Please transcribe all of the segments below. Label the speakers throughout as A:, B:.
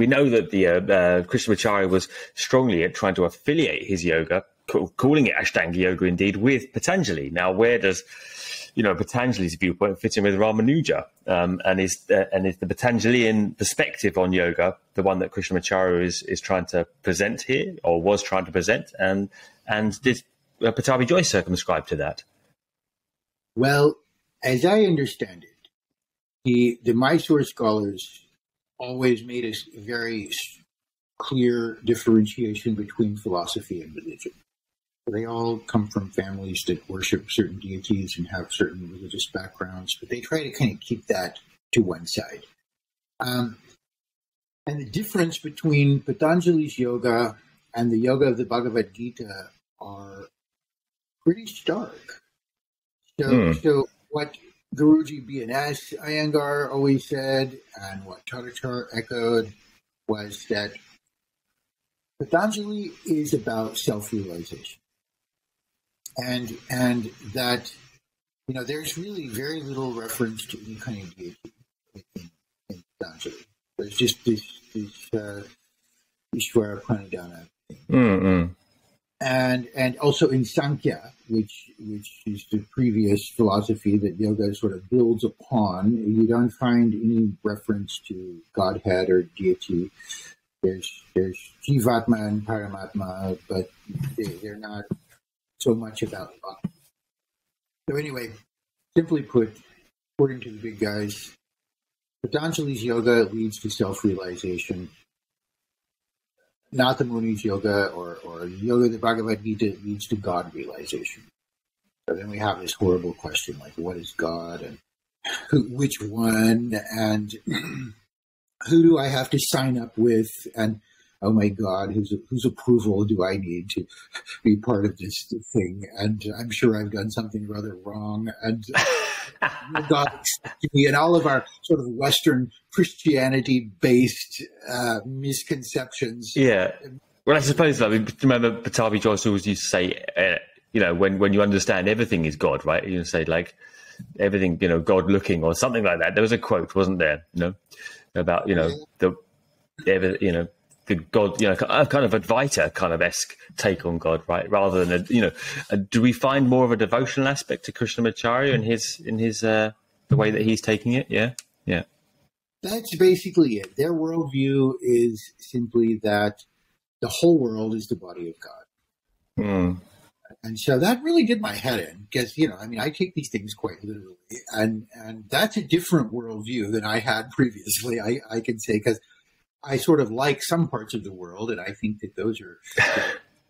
A: we know that the uh, uh, Krishnamacharya was strongly at trying to affiliate his yoga, calling it Ashtanga Yoga indeed, with Patanjali. Now, where does you know Patanjali's viewpoint fit in with Ramanuja, um, and is uh, and is the Patanjalian perspective on yoga the one that Krishnamacharya is is trying to present here, or was trying to present, and and did uh, Pattabhi Jois circumscribe to that?
B: Well, as I understand it, the the Mysore scholars always made a very clear differentiation between philosophy and religion. They all come from families that worship certain deities and have certain religious backgrounds, but they try to kind of keep that to one side. Um, and the difference between Patanjali's yoga and the yoga of the Bhagavad Gita are pretty stark. So, mm. so what Guruji B.N.S. Iyengar always said, and what Tadatar echoed, was that Patanjali is about self-realization, and and that you know there's really very little reference to any kind of deity in, in Patanjali. There's just this this uh, Ishvara Pranidhana thing. Mm-hmm and and also in Sankhya, which which is the previous philosophy that yoga sort of builds upon, you don't find any reference to Godhead or deity. There's there's Jivatma and Paramatma, but they, are not so much about God. So anyway, simply put, according to the big guys, Patanjali's yoga leads to self-realization Nathamuni's yoga or, or yoga the Bhagavad Gita leads to God realization. So then we have this horrible question like, what is God and who, which one and who do I have to sign up with and oh my God, whose whose approval do I need to be part of this thing? And I'm sure I've done something rather wrong. And and all of our sort of Western Christianity based uh, misconceptions.
A: Yeah. Well, I suppose, I mean, remember Pattabhi Jois always used to say, uh, you know, when, when you understand everything is God, right? You say, like, everything, you know, God looking or something like that. There was a quote, wasn't there? You know, about, you know, the, you know, the God, you know, a kind of Advaita kind of esque take on God, right? Rather than a, you know, a, do we find more of a devotional aspect to Krishnamacharya in his in his uh, the way that he's taking it? Yeah, yeah.
B: That's basically it. Their worldview is simply that the whole world is the body of God. Mm. And so that really did my head in because, you know, I mean, I take these things quite literally and, and that's a different worldview than I had previously. I, I can say, because I sort of like some parts of the world, and I think that those are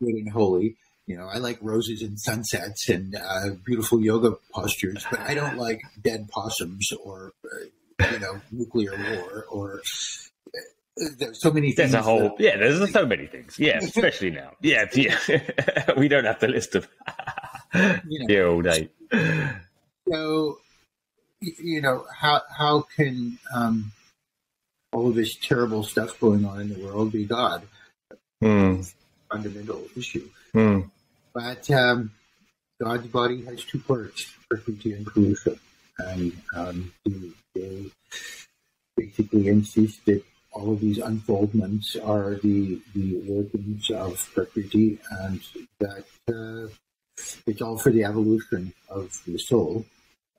B: good and holy. You know, I like roses and sunsets and uh, beautiful yoga postures, but I don't like dead possums or uh, you know nuclear war or uh, there's so many
A: things. There's a whole that, yeah. There's so many things. Yeah, especially now. Yeah, yeah. we don't have the list of you know, yeah all day.
B: So you know how how can um, all of this terrible stuff going on in the world be God. Mm. Fundamental issue. Mm. But um, God's body has two parts, Prakriti and Purusha. And um, they basically insist that all of these unfoldments are the, the workings of Prakriti and that uh, it's all for the evolution of the soul.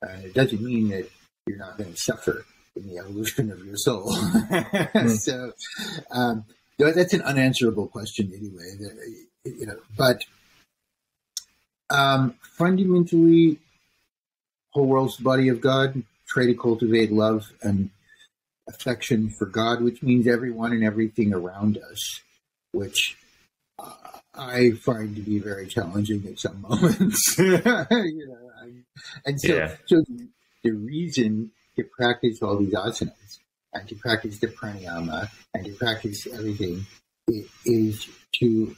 B: And it doesn't mean that you're not going to suffer in the evolution of your soul. mm. So um, that's an unanswerable question anyway. You know, but um, fundamentally, whole world's body of God. Try to cultivate love and affection for God, which means everyone and everything around us, which uh, I find to be very challenging at some moments. you know, I, and so, yeah. so the reason to practice all these asanas and to practice the pranayama and to practice everything is to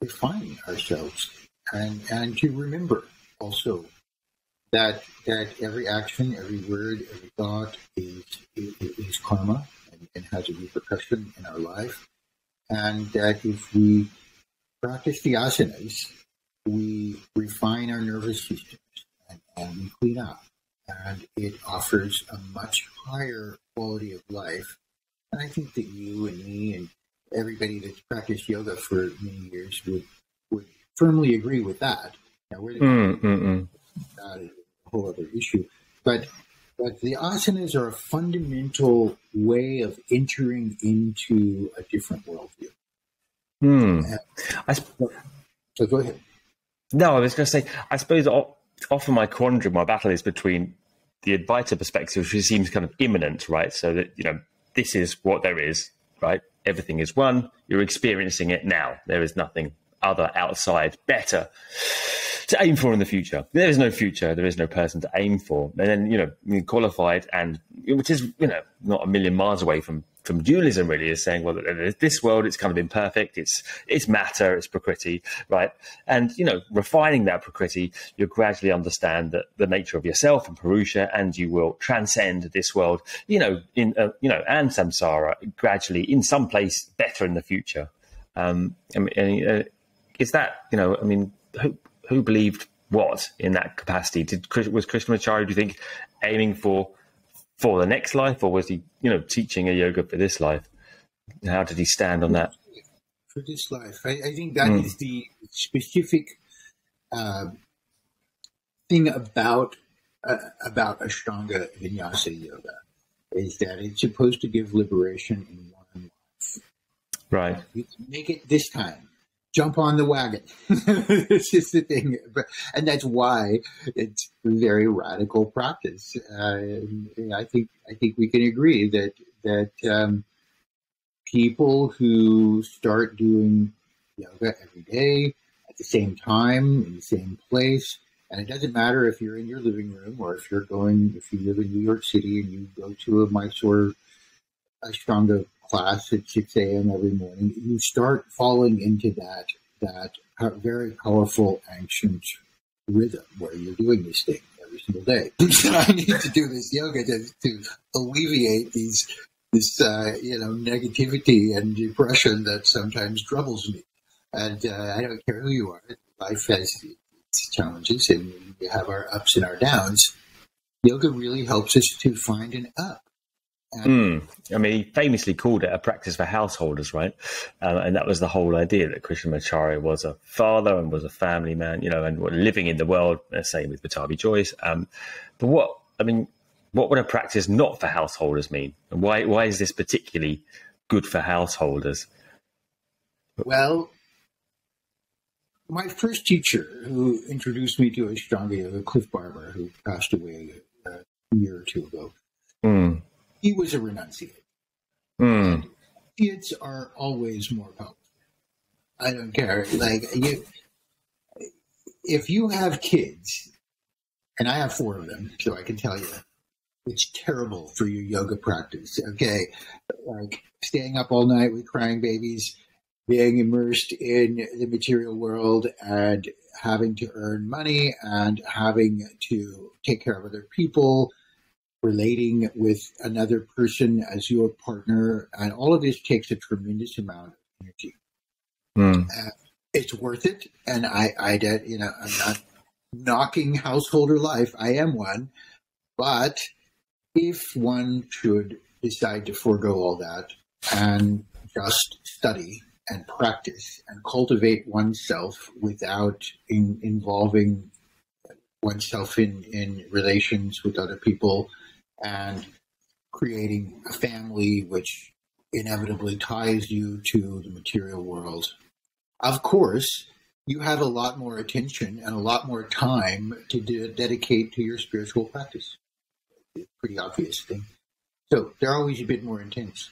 B: refine ourselves and, and to remember also that that every action, every word, every thought is is, is karma and, and, has a repercussion in our life, and that if we practice the asanas, we refine our nervous systems and, and we clean up and it offers a much higher quality of life And I think that you and me and everybody that's practiced yoga for many years would would firmly agree with that. Now, where mm, mm, mm. that is a whole other issue, but but the asanas are a fundamental way of entering into a different worldview.
A: Hmm. I sp-
B: so go ahead.
A: No, I was going to say, I suppose often my quandary, my battle is between the Advaita perspective, which seems kind of imminent, right? So that, you know, this is what there is, right? Everything is one. You're experiencing it now. There is nothing other outside better to aim for in the future. There is no future. There is no person to aim for. And then, you know, qualified and, which is, you know, not a million miles away from from dualism really is saying, well, this world it's kind of imperfect. It's it's matter. It's prakriti, right? And you know, refining that prakriti, you'll gradually understand that the nature of yourself and purusha, and you will transcend this world. You know, in uh, you know, and samsara gradually in some place better in the future. Um, I mean, uh, is that you know? I mean, who who believed what in that capacity? Did was Krishnamacharya, do you think, aiming for for the next life, or was he, you know, teaching a yoga for this life? How did he stand on that?
B: For this life, I, I think that mm. is the specific uh, thing about uh, about Ashtanga Vinyasa Yoga is that it's supposed to give liberation in one life.
A: Right.
B: You make it this time jump on the wagon. this is the thing, and that's why it's a very radical practice. Uh, I think I think we can agree that that um, people who start doing yoga every day at the same time in the same place. And it doesn't matter if you're in your living room or if you're going, if you live in New York City and you go to a Mysore Ashtanga class at 6 a.m. every morning, you start falling into that that very powerful ancient rhythm where you're doing this thing every single day. I need to do this yoga to, to alleviate these this uh, you know negativity and depression that sometimes troubles me. And uh, I don't care who you are, life has its challenges, and we have our ups and our downs. Yoga really helps us to find an up
A: Mm. I mean, he famously called it a practice for householders, right? Uh, and that was the whole idea that Krishnamacharya was a father and was a family man, you know, and living in the world, uh, same with Pattabhi Jois. Um, but what, I mean, what would a practice not for householders mean? And why, why is this particularly good for householders?
B: Well, my first teacher who introduced me to Ashtanga Cliff Barber, who passed away a year or two ago, mm he was a renunciate. Mm. Kids are always more powerful. I don't care. Like you, if you have kids, and I have four of them, so I can tell you, it's terrible for your yoga practice. Okay, like staying up all night with crying babies, being immersed in the material world, and having to earn money and having to take care of other people relating with another person as your partner, and all of this takes a tremendous amount of energy. Mm. Uh, it's worth it, and I, I did, you know, I'm not knocking householder life. I am one, but if one should decide to forego all that and just study and practice and cultivate oneself without in, involving oneself in, in relations with other people and creating a family which inevitably ties you to the material world. Of course, you have a lot more attention and a lot more time to de- dedicate to your spiritual practice. Pretty obvious thing. So they're always a bit more intense.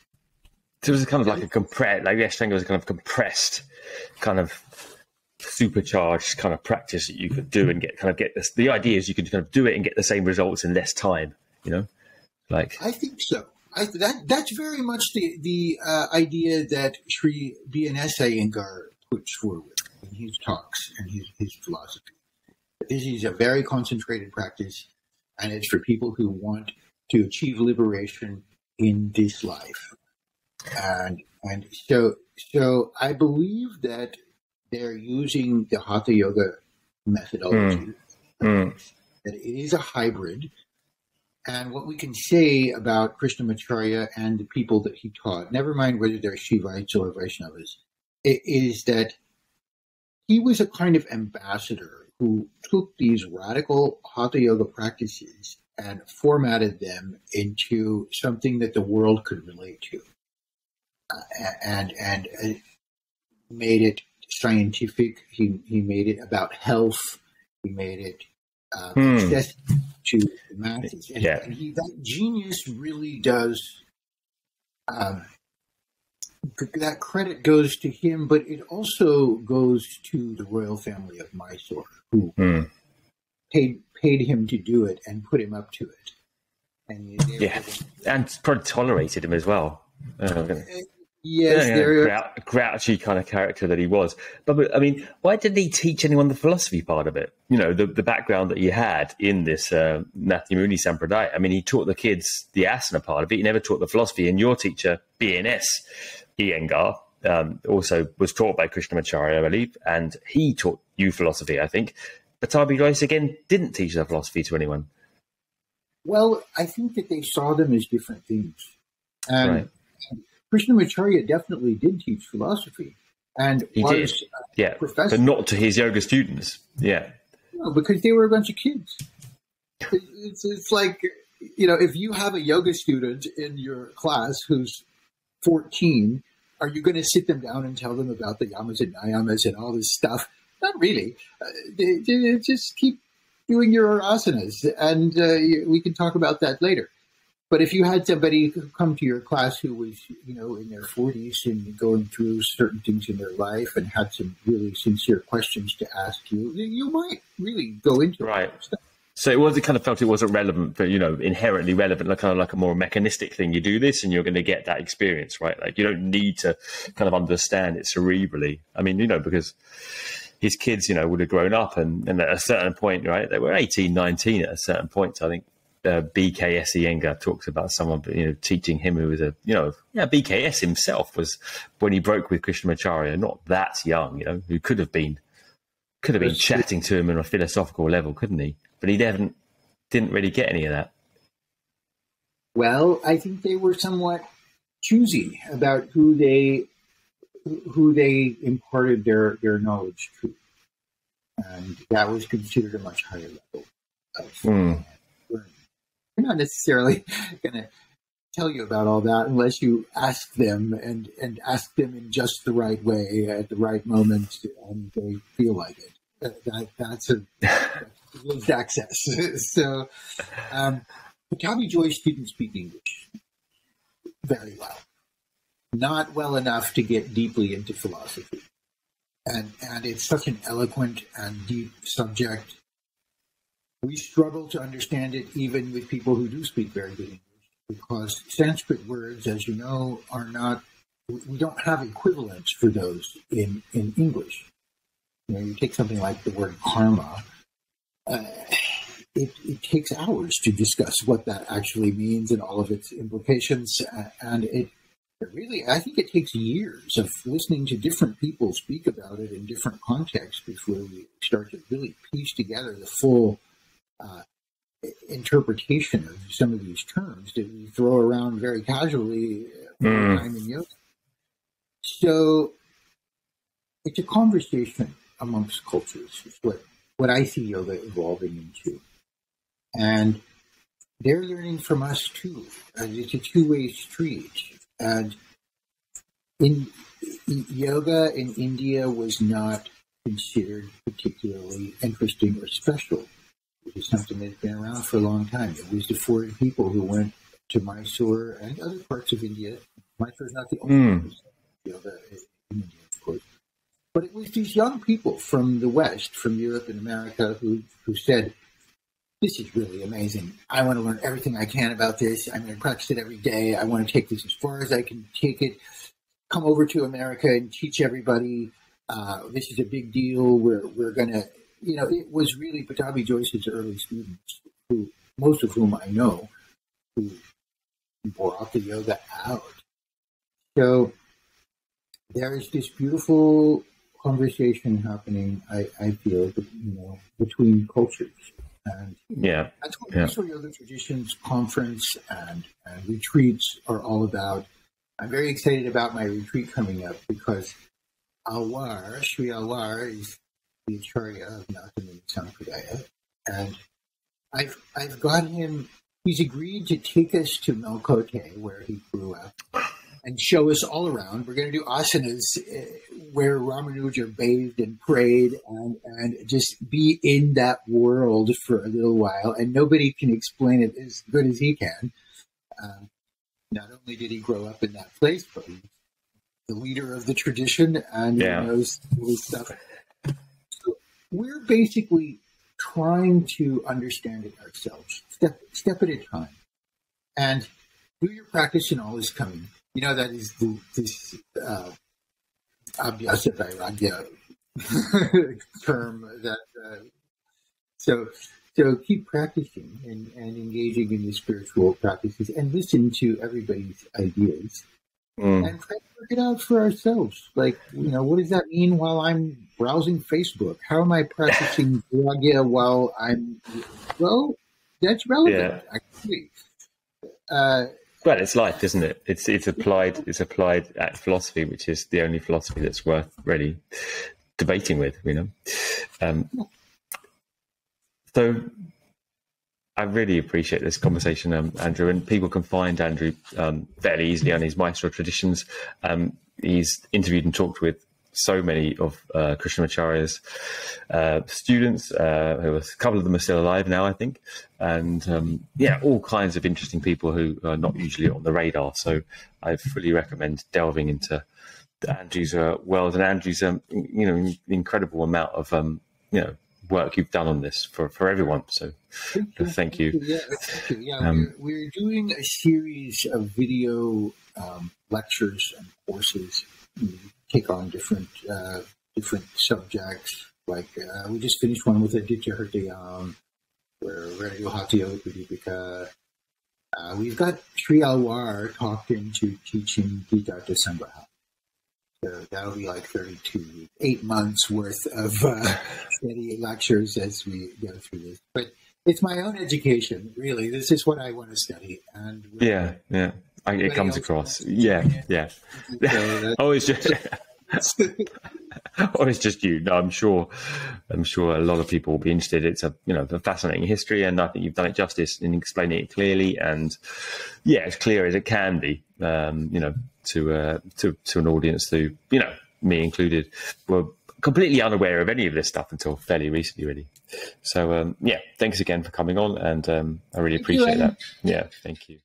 A: So it was kind of like a compressed, like the Ashtanga was kind of compressed, kind of supercharged kind of practice that you could do and get kind of get this. The idea is you could kind of do it and get the same results in less time, you know? Like,
B: I think so. I, that that's very much the the uh, idea that Sri B.N.S. Iyengar puts forward in his talks and his, his philosophy. This is a very concentrated practice, and it's for people who want to achieve liberation in this life. And and so so I believe that they're using the Hatha Yoga methodology. Mm. Mm. That it is a hybrid And what we can say about Krishnamacharya and the people that he taught, never mind whether they're Shivites or Vaishnavas, is that he was a kind of ambassador who took these radical hatha yoga practices and formatted them into something that the world could relate to, uh, and and uh, made it scientific. He he made it about health. He made it uh, hmm. To the masses. And,
A: yeah.
B: and he, that genius really does. Um, that credit goes to him, but it also goes to the royal family of Mysore, who hmm. paid paid him to do it and put him up to it.
A: And yeah, and probably tolerated him as well. Uh,
B: Yes,
A: yeah, grou- grouchy kind of character that he was. But, but, I mean, why didn't he teach anyone the philosophy part of it? You know, the, the background that he had in this uh, Nathamuni Sampradaya. I mean, he taught the kids the asana part of it. He never taught the philosophy. And your teacher, BNS Iyengar, um, also was taught by Krishnamacharya, I believe, and he taught you philosophy, I think. But Pattabhi Jois, again, didn't teach the philosophy to anyone.
B: Well, I think that they saw them as different things. And right Krishnamacharya definitely did teach philosophy, and
A: he was did. yeah, professor, but not to his yoga students. Yeah,
B: no, because they were a bunch of kids. It's, it's like you know, if you have a yoga student in your class who's 14, are you going to sit them down and tell them about the yamas and niyamas and all this stuff? Not really. Uh, they, they just keep doing your asanas, and uh, we can talk about that later. But if you had somebody come to your class who was, you know, in their 40s and going through certain things in their life and had some really sincere questions to ask you, you might really go into
A: right. It. So it was. It kind of felt it wasn't relevant, but you know, inherently relevant, like kind of like a more mechanistic thing. You do this, and you're going to get that experience, right? Like you don't need to kind of understand it cerebrally. I mean, you know, because his kids, you know, would have grown up, and, and at a certain point, right, they were 18, 19 at a certain point. I think uh, BKS Iyengar talks about someone you know teaching him who was a you know yeah BKS himself was when he broke with Krishnamacharya not that young you know who could have been could have been chatting to him on a philosophical level couldn't he but he didn't didn't really get any of that.
B: Well, I think they were somewhat choosy about who they who they imparted their their knowledge to, and that was considered a much higher level of. Mm they're not necessarily going to tell you about all that unless you ask them and, and ask them in just the right way at the right moment and they feel like it. That, that's a that's access. so, um, Pattabhi Jois didn't speak English very well, not well enough to get deeply into philosophy. And, and it's such an eloquent and deep subject we struggle to understand it even with people who do speak very good English because Sanskrit words, as you know, are not, we don't have equivalents for those in, in English. You know, you take something like the word karma, uh, it, it, takes hours to discuss what that actually means and all of its implications. And it, it really, I think it takes years of listening to different people speak about it in different contexts before we start to really piece together the full uh, interpretation of some of these terms that we throw around very casually mm. time in yoga. So it's a conversation amongst cultures, is what, what I see yoga evolving into. And they're learning from us too. And it's a two way street. And in yoga in India was not considered particularly interesting or special it was something that's been around for a long time. It was the foreign people who went to Mysore and other parts of India. Mysore is not the only mm. place you know, in India, of course. But it was these young people from the West, from Europe and America, who, who said, this is really amazing. I want to learn everything I can about this. I'm going to practice it every day. I want to take this as far as I can take it. Come over to America and teach everybody. Uh, this is a big deal. We're, we're going to you know, it was really Pattabhi Jois's early students, who most of whom I know, who brought the yoga out. So there is this beautiful conversation happening. I, I feel, you know, between cultures, And
A: yeah,
B: that's what
A: yeah.
B: Peaceful Yoga Traditions Conference and, and retreats are all about. I'm very excited about my retreat coming up because Alwar, Sri Alwar, is the Acharya of Nathamuni Sampradaya. And I've, I've got him, he's agreed to take us to Melkote, where he grew up, and show us all around. We're going to do asanas uh, where Ramanuja bathed and prayed and, and just be in that world for a little while. And nobody can explain it as good as he can. Um, not only did he grow up in that place, but he's the leader of the tradition and
A: Yeah.
B: he knows all this stuff. We're basically trying to understand it ourselves, step step at a time. And do your practice and all is coming. You know that is the, this uh, abhyasa vairagya term that. Uh, so so keep practicing and, and engaging in the spiritual practices and listen to everybody's ideas
A: Mm.
B: and work it out for ourselves. Like, you know, what does that mean while I'm browsing Facebook? How am I practicing Vairagya while I'm, well, that's relevant, actually. Uh,
A: Well, it's life, isn't it? It's it's applied it's applied at philosophy, which is the only philosophy that's worth really debating with. You know, um, so I really appreciate this conversation, um, Andrew. And people can find Andrew um, fairly easily on his Mysore Traditions. Um, he's interviewed and talked with so many of uh, Krishnamacharya's uh, students. Uh, a couple of them are still alive now, I think, and um, yeah, all kinds of interesting people who are not usually on the radar. So I fully recommend delving into Andrew's uh, world and Andrew's um, you know incredible amount of um, you know work you've done on this for, for everyone. So thank you.
B: Yeah, thank you. Yeah,
A: Um,
B: we're, we're doing a series of video um, lectures and courses. We take on different uh, different subjects. Like uh, we just finished one with Aditya Hridayam. We're going to do Hatha Yoga Pradipika. Uh, we've got Sri Alwar talked into teaching Gitartha Sangraha. So that'll be like 32, eight months worth of uh, steady lectures as we go through this. But it's my own education, really. This is what I want to study. And
A: Yeah, yeah. I, it comes across. Yeah, yeah.
B: So
A: oh, it's just, oh, it's just you. No, I'm sure. I'm sure a lot of people will be interested. It's a you know a fascinating history, and I think you've done it justice in explaining it clearly and yeah, as clear as it can be. Um, you know, to uh, to to an audience who you know me included were completely unaware of any of this stuff until fairly recently, really. So um, yeah, thanks again for coming on, and um, I really
B: Thank
A: appreciate that. Yeah, thank you.